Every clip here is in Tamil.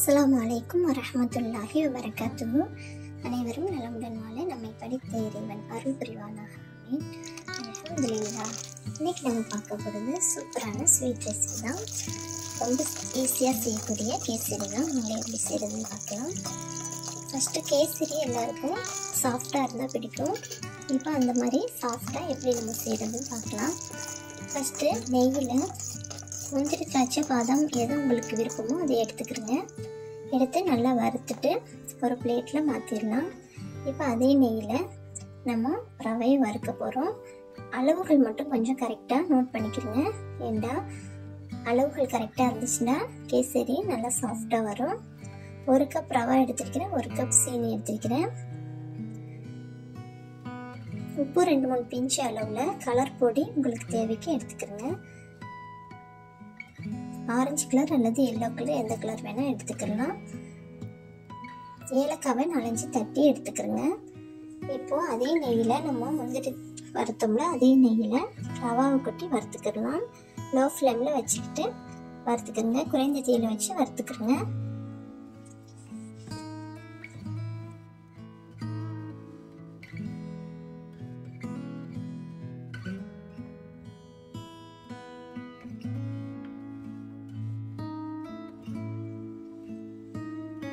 அஸ்லாம் வலைக்கும் வரமத்துல்லாஹி வபரகாத்துஹு. அனைவரும் நலமுடன் வாழ நம்மை படித்த இறைவன் அருள் புரிவானாக. ஆமீன். இன்னைக்கு நம்ம பார்க்க போகிறது சூப்பரான ஸ்வீட் ரெசிபி தான். ரொம்ப ஈஸியாக செய்யக்கூடிய கேசரி தான். உங்களை எப்படி செய்கிறதுன்னு பார்க்கலாம். ஃபஸ்ட்டு கேசரி எல்லாருக்கும் சாஃப்டாக இருந்தால் பிடிக்கும். இப்போ அந்த மாதிரி சாஃப்டாக எப்படி நம்ம செய்கிறதுன்னு பார்க்கலாம். ஃபஸ்ட்டு நெய்யில் முந்திரி திராட்சை பாதாம் எது உங்களுக்கு விருப்பமோ அதை எடுத்துக்கிறங்க. எடுத்து நல்லா வறுத்துட்டு ஒரு பிளேட்டில் மாற்றிடலாம் இப்போ அதே நெய்யில் நம்ம ரவையை வறுக்க போகிறோம் அளவுகள் மட்டும் கொஞ்சம் கரெக்டாக நோட் பண்ணிக்கிறங்க. ஏண்டா? அளவுகள் கரெக்டாக இருந்துச்சுன்னா கேசரி நல்லா சாஃப்டாக வரும். ஒரு கப் ரவா எடுத்திருக்கிறேன் ஒரு கப் சீனி எடுத்திருக்கிறேன். உப்பு ரெண்டு மூணு பிஞ்சு அளவில் கலர் பொடி உங்களுக்கு தேவைக்கு எடுத்துக்கிறேங்க. ஆரஞ்சு கலர் அல்லது எல்லோ கலர் எந்த கலர் வேணால் எடுத்துக்கலாம். ஏலக்காவை நாலஞ்சு தட்டி எடுத்துக்கிறோங்க இப்போது அதே நெய்யில் நம்ம முந்திரி வறுத்தோம்ல அதே நெய்யில் ரவாவை கொட்டி வறுத்துக்கிடலாம் லோ ஃப்ளேமில் வச்சுக்கிட்டு வறுத்துக்கிறோங்க குறைந்த தீயில் வச்சு வறுத்துக்கிறோங்க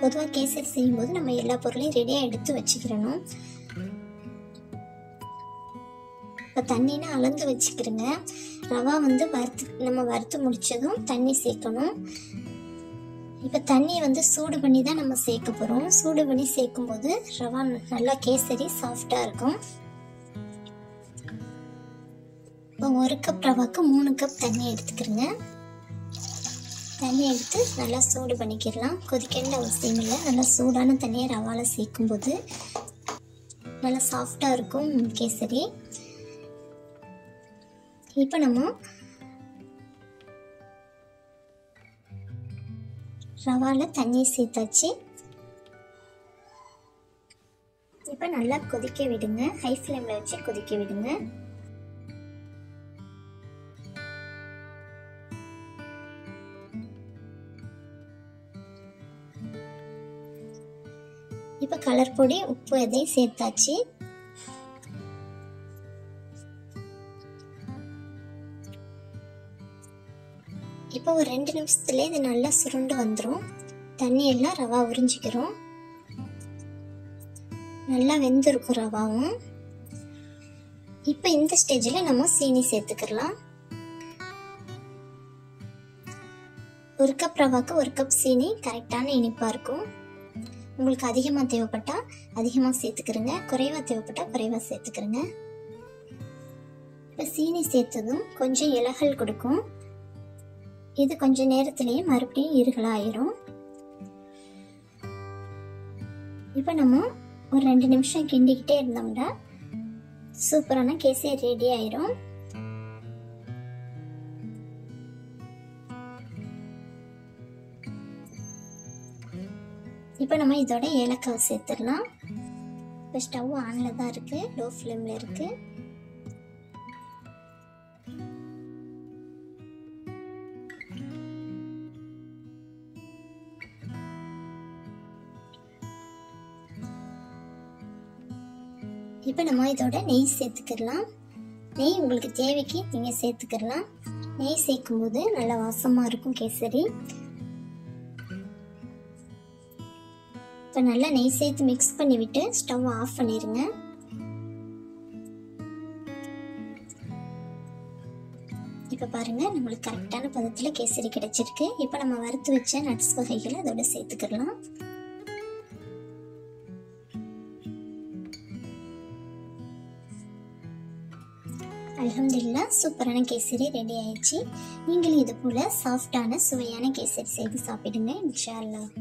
பொதுவாக கேசரி செய்யும்போது நம்ம எல்லா பொருளையும் ரெடியாக எடுத்து வச்சுக்கிறணும். இப்போ தண்ணினா அளந்து வச்சுக்கிறோங்க ரவா வந்து வறுத்து நம்ம வறுத்து முடித்ததும் தண்ணி சேர்க்கணும். இப்போ தண்ணியை வந்து சூடு பண்ணி தான் நம்ம சேர்க்க போகிறோம் சூடு பண்ணி சேர்க்கும்போது ரவா நல்லா கேசரி சாஃப்டாக இருக்கும். இப்போ ஒரு கப் ரவாக்கு மூணு கப் தண்ணி எடுத்துக்கிறேங்க தண்ணி எடுத்து நல்லா சூடு பண்ணிக்கிடலாம். கொதிக்கண்ட அவசியம் இல்லை. நல்லா சூடான தண்ணியை ரவாவில் சேர்க்கும்போது நல்லா சாஃப்டாக இருக்கும் கேசரி. இப்போ நம்ம ரவாவில் தண்ணி சேர்த்தாச்சு. இப்போ நல்லா கொதிக்க விடுங்க. ஹை ஃப்ளேமில் வச்சு கொதிக்க விடுங்க. கலர் பொடி உப்பு இதையும் சேர்த்தாச்சு. இப்போ ஒரு ரெண்டு நிமிஷத்துல இது நல்லா சுருண்டு வந்துடும் தண்ணி எல்லாம் ரவா உறிஞ்சிக்கிறோம். நல்லா வெந்திருக்கும் ரவாவும். இப்போ இந்த ஸ்டேஜில் நம்ம சீனி சேர்த்துக்கலாம். ஒரு கப் ரவாக்கு ஒரு கப் சீனி கரெக்டான இனிப்பாக இருக்கும். உங்களுக்கு அதிகமாக தேவைப்பட்டால் அதிகமாக சேர்த்துக்கிறங்க. குறைவாக தேவைப்பட்டால் குறைவாக சேர்த்துக்கிறங்க. இப்போ சீனி சேர்த்ததும் கொஞ்சம் இலகல் கொடுக்கும். இது கொஞ்சம் நேரத்திலேயே மறுபடியும் இருகலாயிரும் இப்போ நம்ம ஒரு ரெண்டு நிமிஷம் கிண்டிக்கிட்டே இருந்தோம்னா சூப்பரான கேசரி ரெடி ஆயிரும். இப்போ நம்ம இதோட ஏலக்காய் சேர்த்துடலாம். இப்போ ஸ்டவ் ஆனில் தான் இருக்குது லோ ஃப்ளேமில் இருக்குது இப்போ நம்ம இதோட நெய் சேர்த்துக்கிடலாம். நெய் உங்களுக்கு தேவைக்கு நீங்கள் சேர்த்துக்கிடலாம். நெய் சேர்க்கும்போது நல்லா வாசமாக இருக்கும் கேசரி. இப்போ நல்லா நெய் சேர்த்து மிக்ஸ் பண்ணிவிட்டு ஸ்டவ் ஆஃப் பண்ணிடுங்க இப்போ பாருங்கள் நம்மளுக்கு கரெக்டான பதத்தில் கேசரி கிடைச்சிருக்கு. இப்போ நம்ம வறுத்து வச்ச நட்ஸ் வகைகளை அதோட சேர்த்துக்கலாம். அலமதுல்லா சூப்பரான கேசரி ரெடி ஆயிடுச்சு. நீங்களும் இது போல் சாஃப்டான சுவையான கேசரி செய்து சாப்பிடுங்க இன்ஷா அல்லாஹ்.